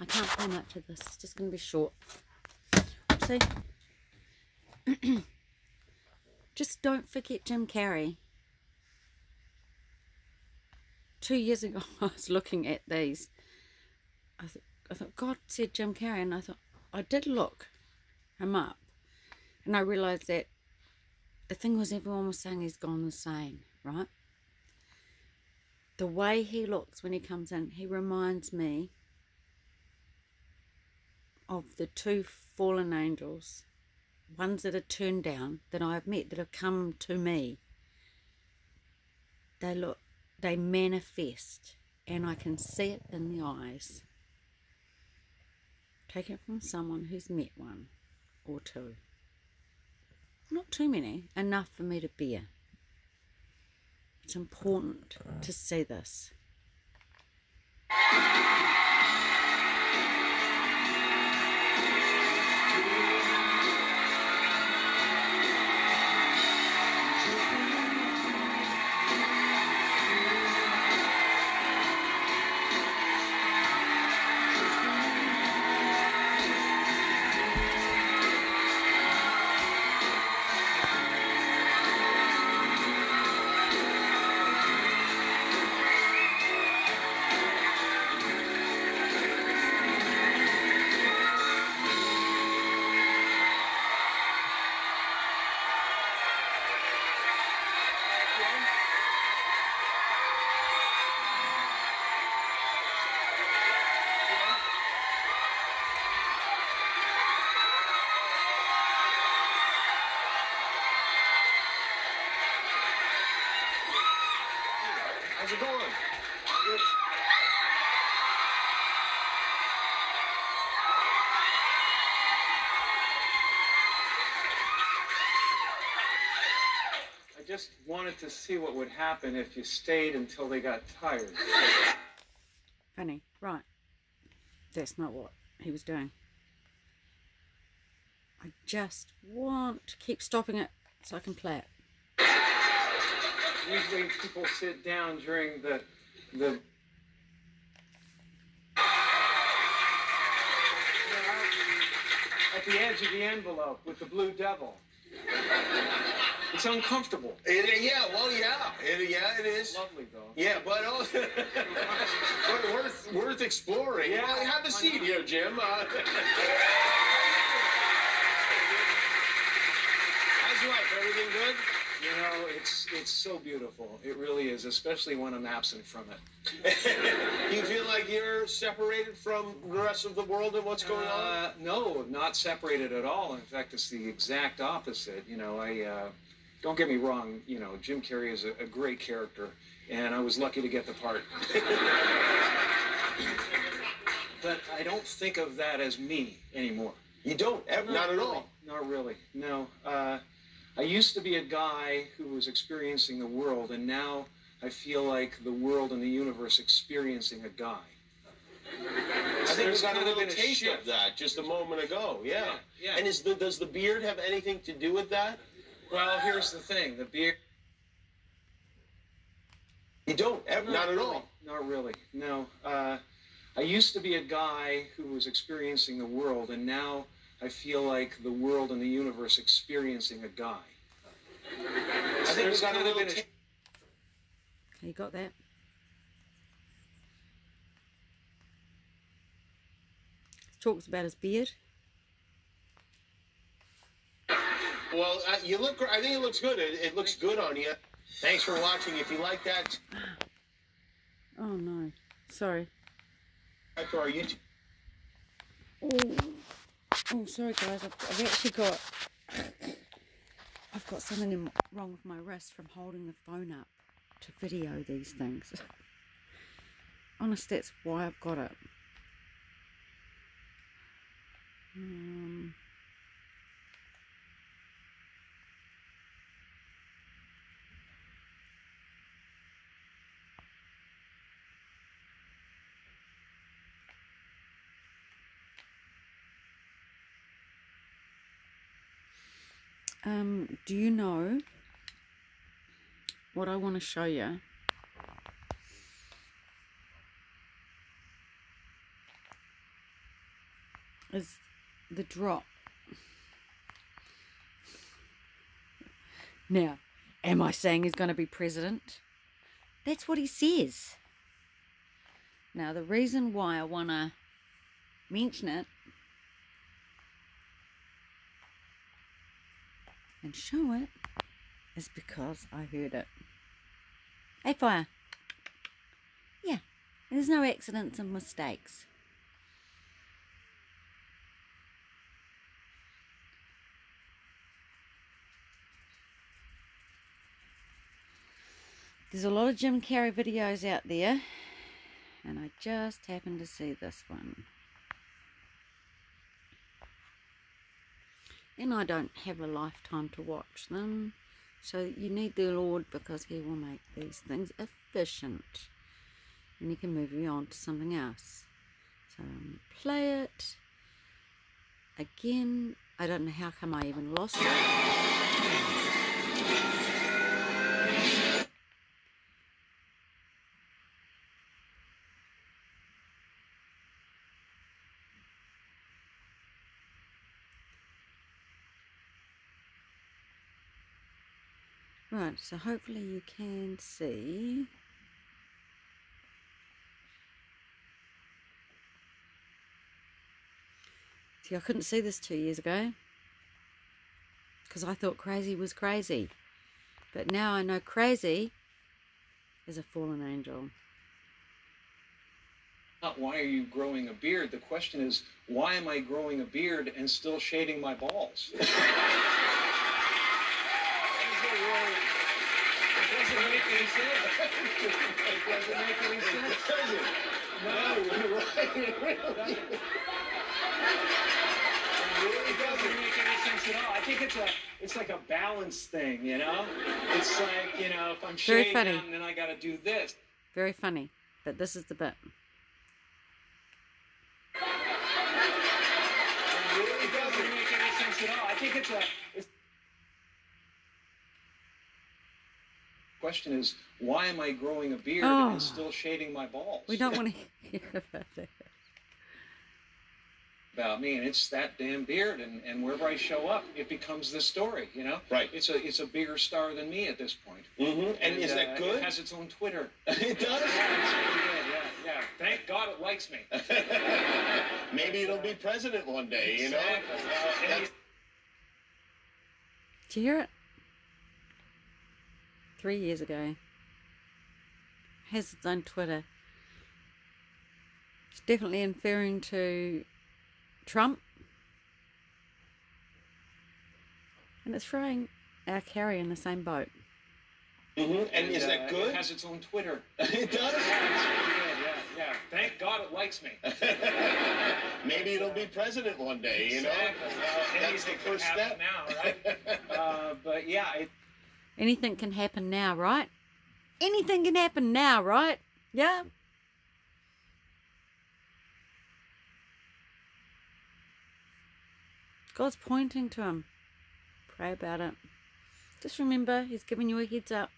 I can't play much of this. It's just going to be short. See? just don't forget Jim Carrey. Two years ago, I was looking at these. I, th I thought, God said Jim Carrey, and I thought, I did look him up. And I realised that the thing was everyone was saying he's gone insane, right? The way he looks when he comes in, he reminds me of the two fallen angels, ones that are turned down, that I've met, that have come to me. They look, they manifest, and I can see it in the eyes. Take it from someone who's met one or two. Not too many, enough for me to bear. It's important to see this. How's it going? I just wanted to see what would happen if you stayed until they got tired. Funny, right. That's not what he was doing. I just want to keep stopping it so I can play it. Usually people sit down during the the at the edge of the envelope with the blue devil. It's uncomfortable. It, yeah, well, yeah, it, yeah, it is. Lovely though. Yeah, but also, but worth worth exploring. Yeah, Well, have a seat here, Jim. Uh, how's life? Everything good? You know, it's it's so beautiful. It really is, especially when I'm absent from it. You feel like you're separated from the rest of the world and what's going on? Uh, no, not separated at all. In fact, it's the exact opposite. You know, I uh, don't get me wrong. You know, Jim Carrey is a, a great character, and I was lucky to get the part. but I don't think of that as me anymore. You don't ever, not at really. all. Not really. No. Uh, I used to be a guy who was experiencing the world, and now I feel like the world and the universe experiencing a guy. I think we There's got a little taste shift. of that just a moment ago. Yeah. Yeah, yeah. And is the, does the beard have anything to do with that? Well, here's the thing: the beard. You don't ever, not, at really. all. Not really. No. Uh, I used to be a guy who was experiencing the world, and now I feel like the world and the universe experiencing a guy. I think There's got a kind little been a. Okay, you got that? Talks about his beard. Well, uh, you look. I think it looks good. It, it looks good on you. Thanks for watching. If you like that, Oh no, sorry. subscribe to our YouTube. Oh, oh, sorry guys. I've, I've actually got. I've got something in, wrong with my wrist from holding the phone up to video these things. Honest, that's why I've got it. Um, um, do you know what I want to show you? is the drop. Now, am I saying he's going to be president? That's what he says. Now, the reason why I want to mention it and show it is because I heard it. Hey, fire. Yeah, there's no accidents and mistakes. There's a lot of Jim Carrey videos out there, and I just happened to see this one. And I don't have a lifetime to watch them, so you need the Lord because He will make these things efficient. And he can move you on to something else. So um, play it. Again, I don't know how come I even lost it. Right, so hopefully you can see. See, I couldn't see this two years ago because I thought crazy was crazy. But now I know crazy is a fallen angel. Not why are you growing a beard? The question is, why am I growing a beard and still shading my balls? doesn't make any sense. It doesn't make any sense. Does it? No, you're right. It really doesn't make any sense at all. I think it's a it's like a balance thing, you know? It's like, you know, if I'm Very funny. down, then I gotta do this. Very funny, but this is the bit. It really doesn't make any sense at all. I think it's a it's question is why am I growing a beard Oh. and still shaving my balls? We don't want to hear about that. about me, and it's that damn beard, and, and wherever I show up, it becomes this story. You know, Right. It's a it's a bigger star than me at this point. Mm-hmm. And, is uh, that good? It has its own Twitter. it does. Yeah, it's pretty good. Yeah, yeah. Thank God it likes me. Maybe it'll be president one day, you know? Exactly. And That's- Did you hear it? Three years ago. Has its own Twitter. It's definitely inferring to Trump. And it's throwing our carry in the same boat. Mm-hmm. And is uh, that good? It has its own Twitter. it does. Yeah, it's. Yeah, yeah. Thank God it likes me. Maybe it'll be president one day, you know? Exactly. Well, That's the first step. now, right? uh, but yeah, it, Anything can happen now, right? Anything can happen now, right? Yeah? God's pointing to him. Pray about it. Just remember, He's giving you a heads up.